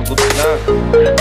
was looking up.